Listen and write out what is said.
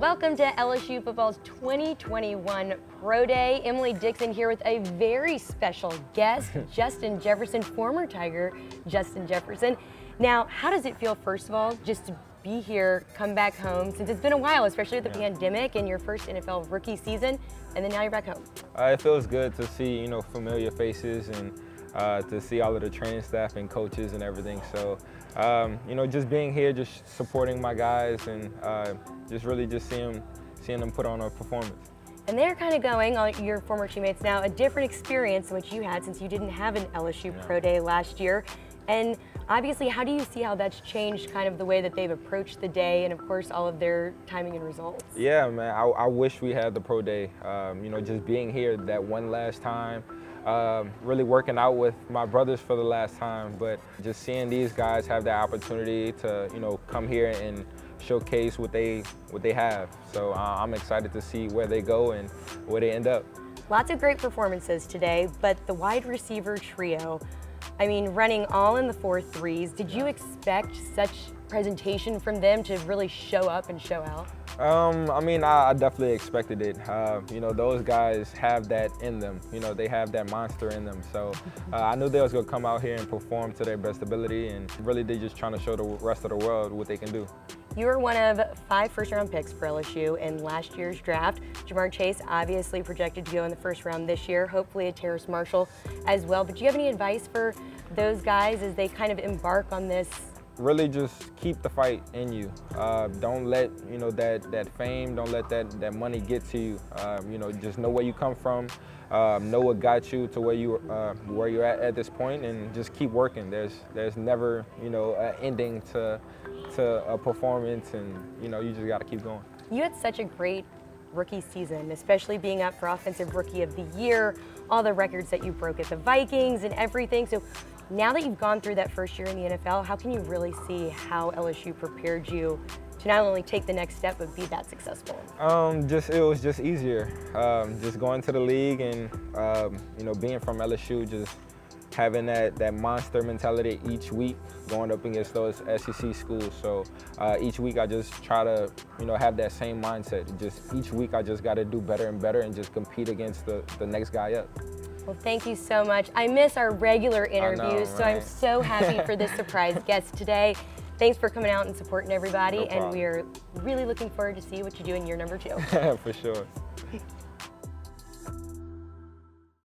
Welcome to LSU Football's 2021 Pro Day. Emily Dixon here with a very special guest, Justin Jefferson, former Tiger Justin Jefferson. Now, how does it feel, first of all, just to be here, come back home, since it's been a while, especially with the yeah. pandemic and your first NFL rookie season, and then now you're back home? Uh, it feels good to see, you know, familiar faces and uh, to see all of the training staff and coaches and everything. So, um, you know, just being here, just supporting my guys and uh, just really just seeing, seeing them put on a performance. And they're kind of going, on your former teammates now, a different experience than what you had since you didn't have an LSU yeah. Pro Day last year. And obviously, how do you see how that's changed kind of the way that they've approached the day and, of course, all of their timing and results? Yeah, man, I, I wish we had the pro day. Um, you know, just being here that one last time, um, really working out with my brothers for the last time, but just seeing these guys have the opportunity to, you know, come here and showcase what they what they have. So uh, I'm excited to see where they go and where they end up. Lots of great performances today, but the wide receiver trio, I mean, running all in the four threes. Did you expect such presentation from them to really show up and show out? Um, I mean, I, I, definitely expected it. Uh, you know, those guys have that in them. You know, they have that monster in them. So uh, I knew they was gonna come out here and perform to their best ability, and really they just trying to show the rest of the world what they can do. You were one of five first-round picks for LSU in last year's draft. Ja'Marr Chase obviously projected to go in the first round this year. Hopefully, a Terrace Marshall as well. But do you have any advice for those guys as they kind of embark on this really just keep the fight in you. Uh, don't let you know that that fame, don't let that that money get to you. Um, you know, just know where you come from, um, know what got you to where you uh, where you're at at this point, and just keep working. There's there's never you know an ending to to a performance, and you know you just got to keep going. You had such a great rookie season, especially being up for Offensive Rookie of the Year, all the records that you broke at the Vikings and everything. So now that you've gone through that first year in the NFL, how can you really see how LSU prepared you to not only take the next step but be that successful? Um, just it was just easier. Um, just going to the league and um, you know being from LSU, just having that that monster mentality each week, going up against those SEC schools. So uh, each week I just try to you know have that same mindset. Just each week I just got to do better and better and just compete against the the next guy up. Well, thank you so much. I miss our regular interviews, know, right? so I'm so happy for this surprise guest today. Thanks for coming out and supporting everybody, no and we are really looking forward to see what you do in year number two. for sure.